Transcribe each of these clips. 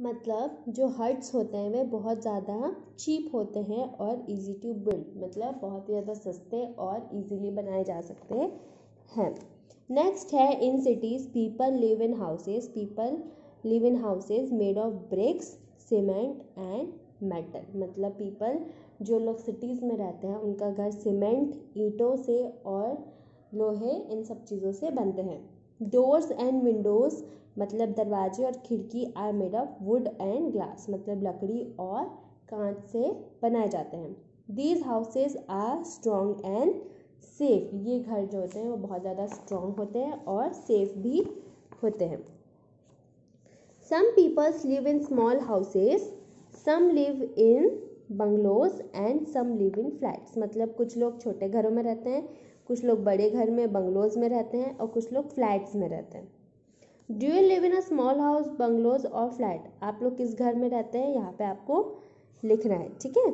मतलब जो हट्स होते हैं, वे बहुत ज़्यादा चीप होते हैं और इजी टू बिल्ड मतलब बहुत ही ज़्यादा सस्ते और इजीली बनाए जा सकते हैं। नेक्स्ट है in cities people live in houses people live in houses made of bricks cement and metal मतलब पीपल जो लोग सिटीज़ में रहते हैं, उनका घर सीमेंट ईंटों से और लोहे इन सब चीज़ों से बनते हैं। डोर्स एंड विंडोज़ मतलब दरवाजे और खिड़की are made of wood and glass मतलब लकड़ी और कांच से बनाए जाते हैं। These houses are strong and safe ये घर जो होते हैं, वो बहुत ज़्यादा स्ट्रॉन्ग होते हैं और सेफ़ भी होते हैं। Some peoples live in small houses some live in bungalows and some live in flats मतलब कुछ लोग छोटे घरों में रहते हैं कुछ लोग बड़े घर में, बंगलोज में रहते हैं और कुछ लोग फ्लैट्स में रहते हैं। Do you live in a small house bungalows और फ्लैट आप लोग किस घर में रहते हैं? यहाँ पे आपको लिखना है, ठीक है?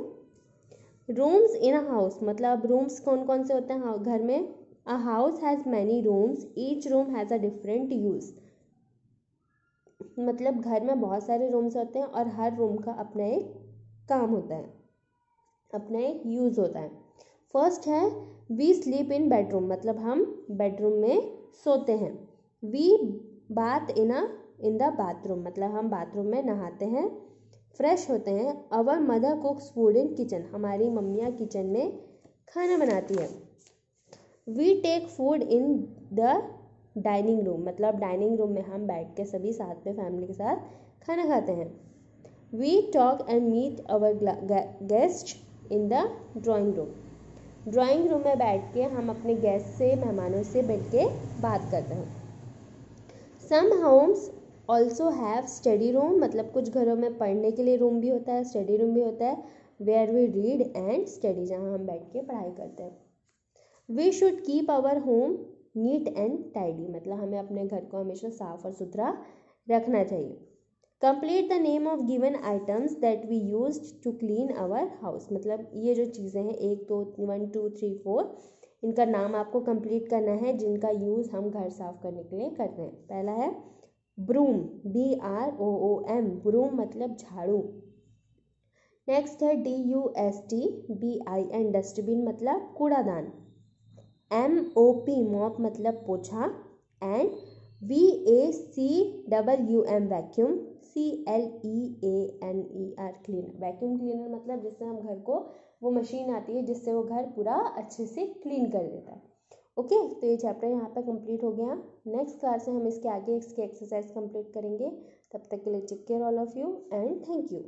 रूम्स इन अ हाउस मतलब रूम्स कौन कौन से होते हैं घर में? A house has many rooms each room has a different use मतलब घर में बहुत सारे रूम्स होते हैं और हर रूम का अपना एक काम होता है, अपना एक यूज़ होता है। फ़र्स्ट है वी स्लीप इन बेडरूम मतलब हम बेडरूम में सोते हैं। वी बात इन अ इन द बाथरूम मतलब हम बाथरूम में नहाते हैं फ्रेश होते हैं। Our mother cooks food in kitchen हमारी मम्मियाँ किचन में खाना बनाती है। We take food in the dining room मतलब डाइनिंग रूम में हम बैठ के सभी साथ में फैमिली के साथ खाना खाते हैं। We talk and meet our guest in the drawing room drawing room में बैठ के हम अपने गेस्ट से, मेहमानों से बैठ के बात करते हैं। Some homes also have study room मतलब कुछ घरों में पढ़ने के लिए रूम भी होता है स्टडी रूम भी होता है where we read and study जहाँ हम बैठ के पढ़ाई करते हैं। We should keep our home neat and tidy मतलब हमें अपने घर को हमेशा साफ़ और सुथरा रखना चाहिए। Complete the name of given items that we use to clean our house मतलब ये जो चीज़ें हैं, एक, दो वन टू थ्री फोर इनका नाम आपको कंप्लीट करना है, जिनका यूज़ हम घर साफ़ करने के लिए करते हैं। पहला है broom B R O O M broom मतलब झाड़ू। नेक्स्ट है D U S T B I N dustbin मतलब कूड़ादान। एम ओ पी मॉप मतलब पोछा। And V A C double U M vacuum C L E A N E R cleaner. Vacuum cleaner मतलब जिससे हम घर को वो मशीन आती है जिससे वो घर पूरा अच्छे से क्लीन कर देता है। ओके तो ये चैप्टर यहाँ पे कंप्लीट हो गया। नेक्स्ट क्लास में हम इसके आगे इसके एक्सरसाइज कंप्लीट करेंगे। तब तक के लिए take care all of you and thank you